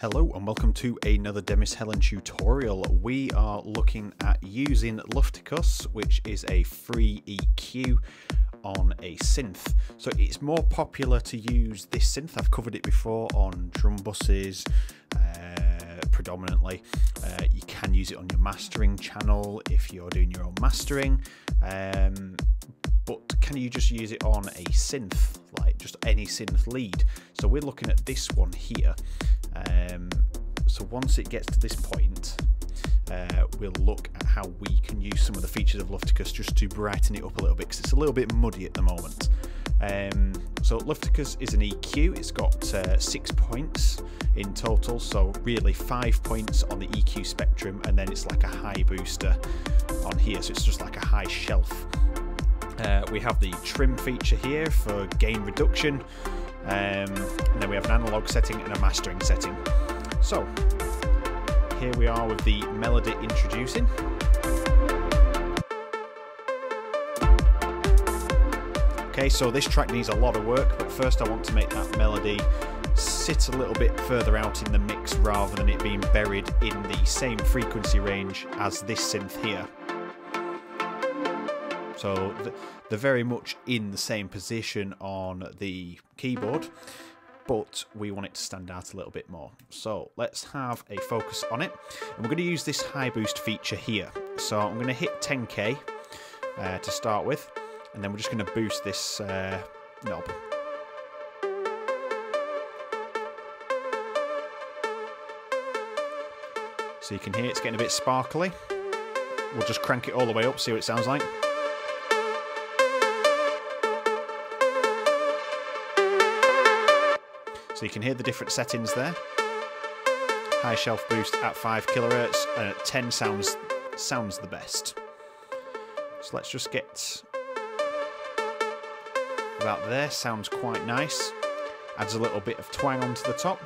Hello and welcome to another Demis Hellen tutorial. We are looking at using Luftikus, which is a free EQ on a synth. So it's more popular to use this synth. I've covered it before on drum buses uh, predominantly. Uh, you can use it on your mastering channel if you're doing your own mastering. Um, but can you just use it on a synth, like just any synth lead? So we're looking at this one here. Um, so once it gets to this point, uh, we'll look at how we can use some of the features of Luftikus just to brighten it up a little bit because it's a little bit muddy at the moment. Um, so Luftikus is an EQ, it's got uh, six points in total, so really five points on the EQ spectrum and then it's like a high booster on here, so it's just like a high shelf. Uh, we have the trim feature here for gain reduction, um, and then we have an analog setting and a mastering setting. So, here we are with the melody introducing. Okay, so this track needs a lot of work, but first I want to make that melody sit a little bit further out in the mix rather than it being buried in the same frequency range as this synth here. So they're very much in the same position on the keyboard, but we want it to stand out a little bit more. So let's have a focus on it. And we're going to use this high boost feature here. So I'm going to hit 10k uh, to start with, and then we're just going to boost this uh, knob. So you can hear it's getting a bit sparkly. We'll just crank it all the way up, see what it sounds like. So you can hear the different settings there. High shelf boost at 5 kilohertz and at 10 sounds sounds the best. So let's just get about there, sounds quite nice. Adds a little bit of twang onto the top.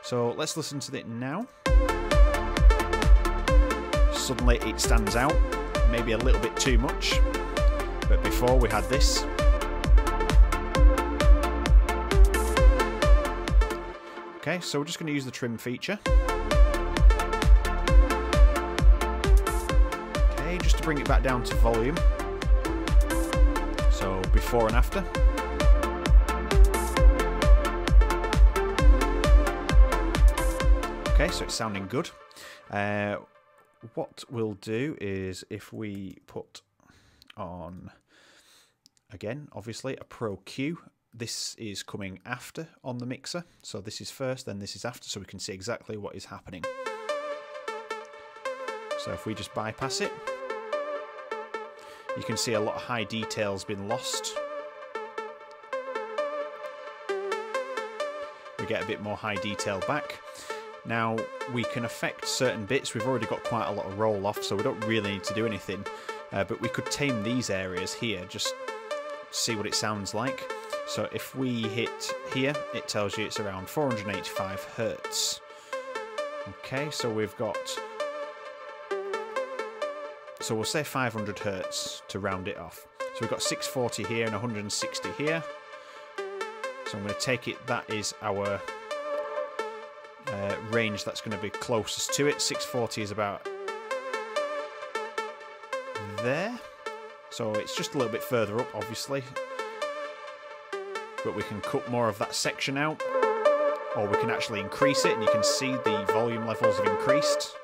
So let's listen to it now. Suddenly it stands out, maybe a little bit too much. But before we had this, Okay, so we're just going to use the trim feature. Okay, just to bring it back down to volume. So before and after. Okay, so it's sounding good. Uh, what we'll do is if we put on, again, obviously, a Pro Q this is coming after on the mixer. So this is first, then this is after, so we can see exactly what is happening. So if we just bypass it, you can see a lot of high details been lost. We get a bit more high detail back. Now we can affect certain bits. We've already got quite a lot of roll off, so we don't really need to do anything. Uh, but we could tame these areas here, just see what it sounds like. So if we hit here, it tells you it's around 485 hertz. Okay, so we've got, so we'll say 500 hertz to round it off. So we've got 640 here and 160 here. So I'm going to take it, that is our uh, range that's going to be closest to it. 640 is about there. So it's just a little bit further up, obviously but we can cut more of that section out. Or we can actually increase it and you can see the volume levels have increased.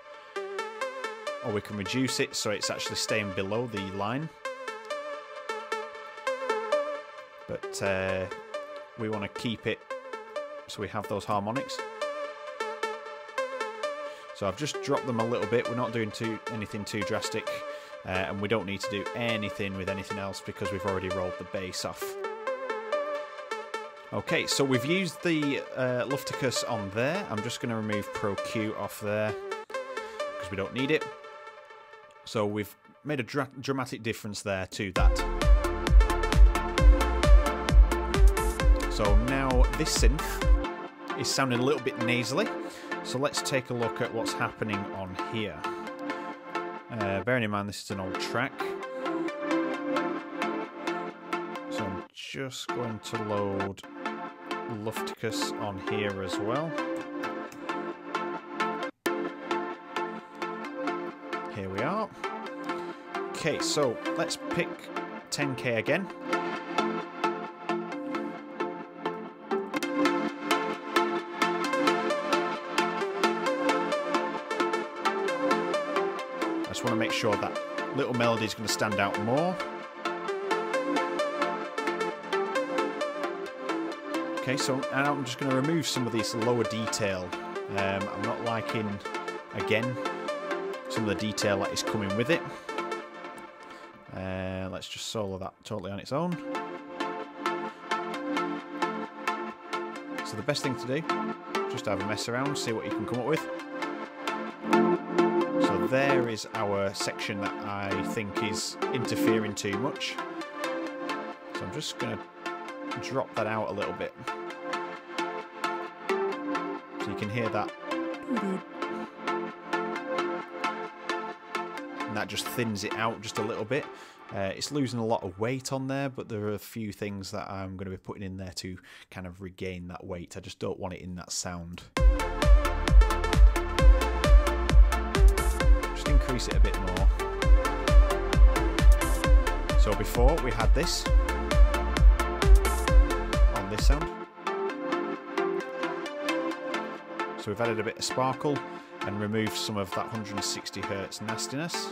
Or we can reduce it so it's actually staying below the line. But uh, we want to keep it so we have those harmonics. So I've just dropped them a little bit. We're not doing too anything too drastic uh, and we don't need to do anything with anything else because we've already rolled the bass off Okay, so we've used the uh, Luftikus on there. I'm just going to remove Pro Q off there because we don't need it. So we've made a dra dramatic difference there to that. So now this synth is sounding a little bit nasally. So let's take a look at what's happening on here. Uh, bearing in mind this is an old track. So I'm just going to load Luftikus on here as well. Here we are. Okay, so let's pick 10k again. I just want to make sure that little melody is going to stand out more. Okay, so now I'm just going to remove some of this lower detail. Um, I'm not liking, again, some of the detail that is coming with it. Uh, let's just solo that totally on its own. So the best thing to do, just have a mess around, see what you can come up with. So there is our section that I think is interfering too much. So I'm just going to drop that out a little bit. So you can hear that. And that just thins it out just a little bit. Uh, it's losing a lot of weight on there, but there are a few things that I'm going to be putting in there to kind of regain that weight. I just don't want it in that sound. Just increase it a bit more. So before we had this this sound. So we've added a bit of sparkle and removed some of that 160 hertz nastiness.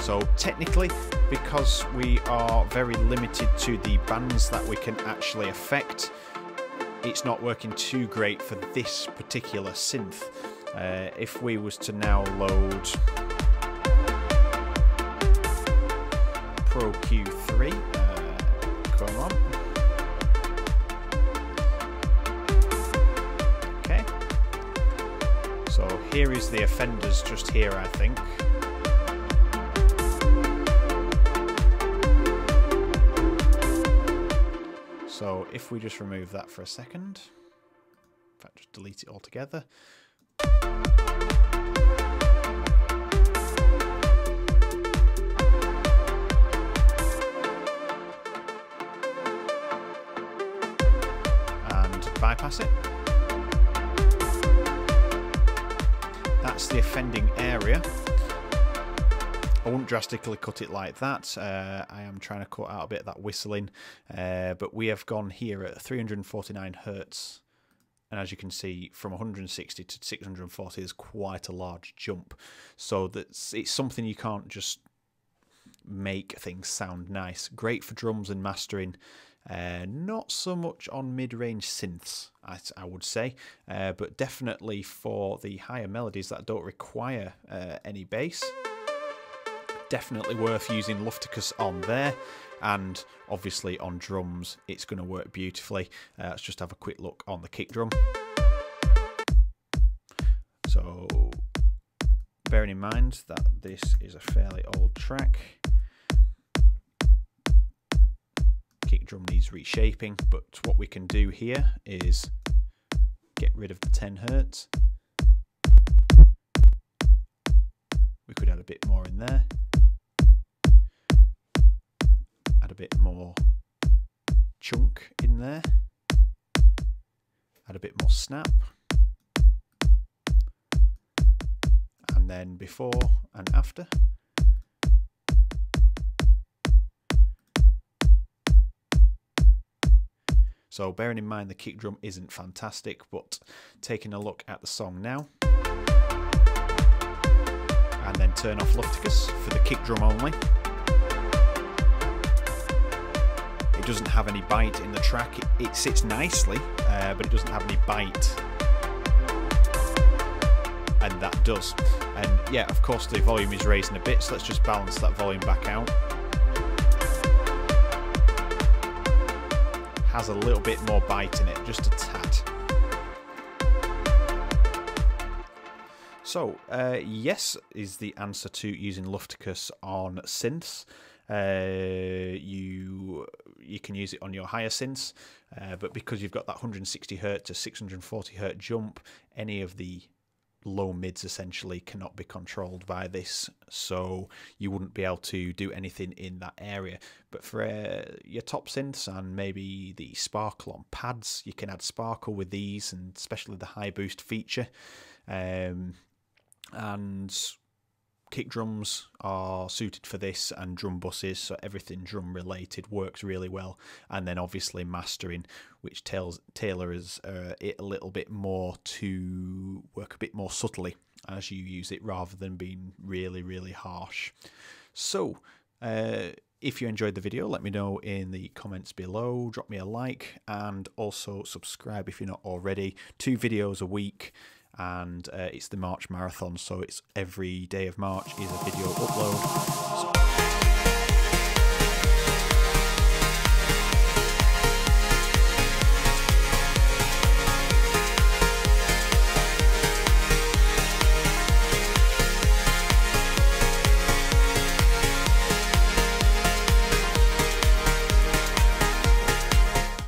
So technically, because we are very limited to the bands that we can actually affect, it's not working too great for this particular synth. Uh, if we was to now load Pro Q3, uh, come on. Okay. So here is the offenders just here, I think. So if we just remove that for a second, in fact just delete it altogether. Bypass it. That's the offending area. I won't drastically cut it like that. Uh, I am trying to cut out a bit of that whistling, uh, but we have gone here at 349 hertz. And as you can see, from 160 to 640 is quite a large jump. So that's it's something you can't just make things sound nice. Great for drums and mastering. Uh, not so much on mid-range synths, I, I would say, uh, but definitely for the higher melodies that don't require uh, any bass definitely worth using Luftikus on there and obviously on drums it's going to work beautifully. Uh, let's just have a quick look on the kick drum. So bearing in mind that this is a fairly old track, kick drum needs reshaping but what we can do here is get rid of the 10 hertz. We could add a bit more in there. add a bit more chunk in there, add a bit more snap, and then before and after. So bearing in mind the kick drum isn't fantastic, but taking a look at the song now, and then turn off Luftikus for the kick drum only. It doesn't have any bite in the track. It, it sits nicely, uh, but it doesn't have any bite. And that does. And yeah, of course the volume is raising a bit, so let's just balance that volume back out. Has a little bit more bite in it, just a tad. So, uh, yes is the answer to using Luftikus on synths. Uh, you you can use it on your higher synths, uh, but because you've got that 160 hertz to 640 hertz jump, any of the low mids essentially cannot be controlled by this, so you wouldn't be able to do anything in that area. But for uh, your top synths and maybe the sparkle on pads, you can add sparkle with these, and especially the high boost feature. Um, and kick drums are suited for this and drum buses so everything drum related works really well and then obviously mastering which tells tailors uh, it a little bit more to work a bit more subtly as you use it rather than being really really harsh so uh, if you enjoyed the video, let me know in the comments below. Drop me a like and also subscribe if you're not already. Two videos a week and uh, it's the March Marathon, so it's every day of March is a video upload. So